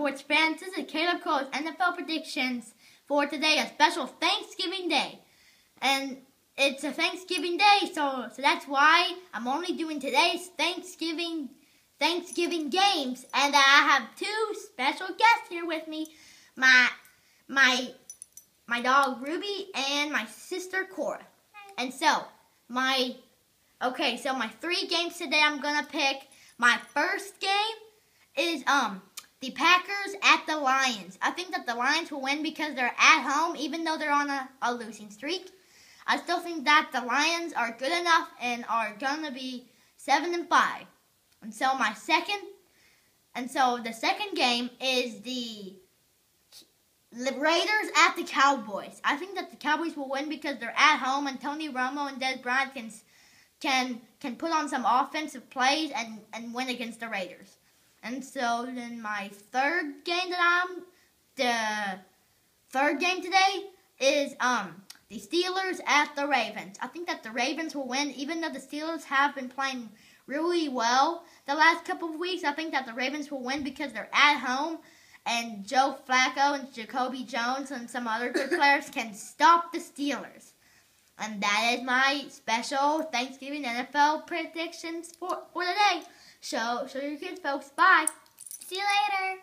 sports fans? This is Caleb Cole's NFL predictions for today, a special Thanksgiving Day. And it's a Thanksgiving Day, so so that's why I'm only doing today's Thanksgiving Thanksgiving games. And I have two special guests here with me. My my my dog Ruby and my sister Cora. And so my okay, so my three games today I'm gonna pick. My first game is um the Packers at the Lions. I think that the Lions will win because they're at home, even though they're on a, a losing streak. I still think that the Lions are good enough and are gonna be seven and five. And so my second, and so the second game is the Raiders at the Cowboys. I think that the Cowboys will win because they're at home and Tony Romo and Dez Bryant can can can put on some offensive plays and and win against the Raiders. And so then my third game that I'm the third game today is um the Steelers at the Ravens. I think that the Ravens will win even though the Steelers have been playing really well the last couple of weeks. I think that the Ravens will win because they're at home and Joe Flacco and Jacoby Jones and some other good players can stop the Steelers. And that is my special Thanksgiving NFL predictions for, for the day. Show, show your kids, folks. Bye. See you later.